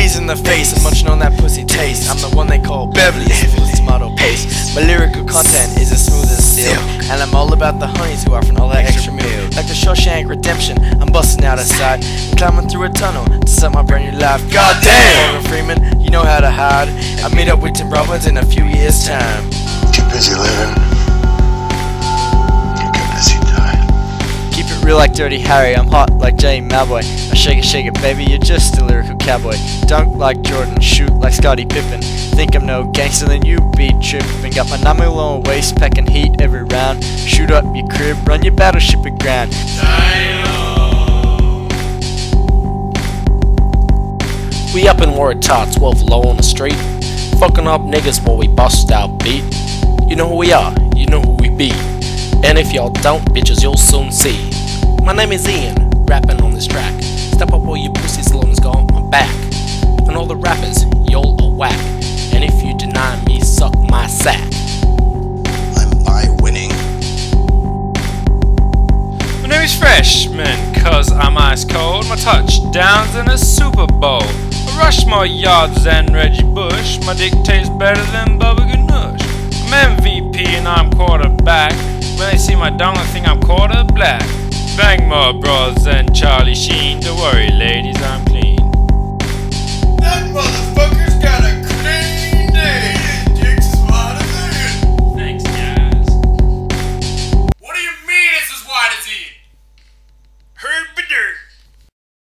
Bunch of ladies in the face and munching on that pussy taste. I'm the one they call Beverly Hills model pace. My lyrical content is as smooth as steel, and I'm all about the honeys who offer all that extra meal. Like the Shawshank Redemption, I'm busting out aside and climbing through a tunnel to set my brand new life. God damn, Morgan Freeman, you know how to hide. I meet up with Tim Robbins in a few years' time. Too busy living. Real like Dirty Harry, I'm hot like Jay Malboy. I shake it, shake it, baby, you're just a lyrical cowboy. Dunk like Jordan, shoot like Scottie Pippen. Think I'm no gangster, then you be trippin'. Got my 9 long waist, packing heat every round. Shoot up your crib, run your battleship aground. We up in Tots, 12 low on the street. Fucking up niggas while we bust our beat. You know who we are, you know who we be. And if y'all don't, bitches, you'll soon see. My name is Ian, rapping on this track. Step up all you pussies, long as go on my back. And all the rappers, y'all are whack. And if you deny me, suck my sack. I'm by winning. My name is Freshman, cause I'm ice cold. My touchdowns in a Super Bowl. I rush more yards than Reggie Bush. My dick tastes better than Bubba Ganoush. I'm MVP and I'm quarterback. When they see my dong, they think I'm quarter black. Bang more bros than Charlie Sheen. Don't worry, ladies, I'm clean.